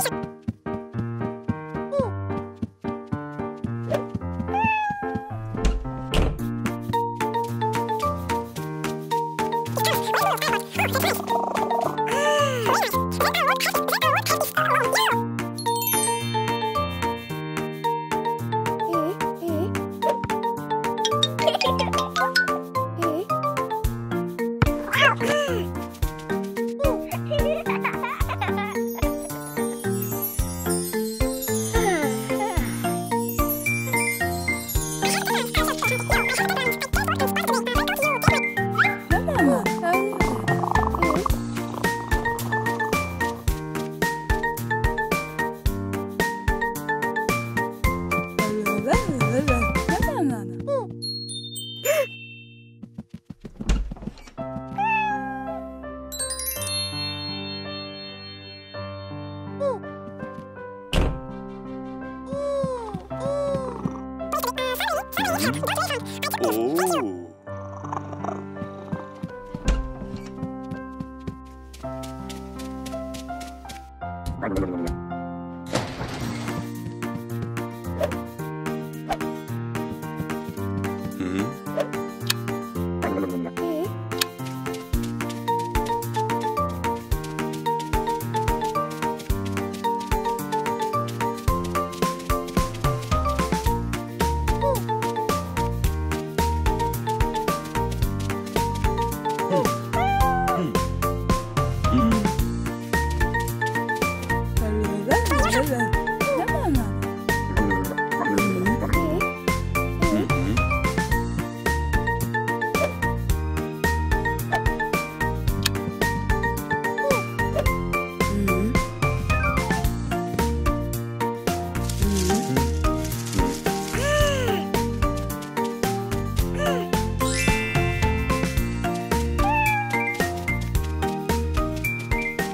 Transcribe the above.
오. Oh.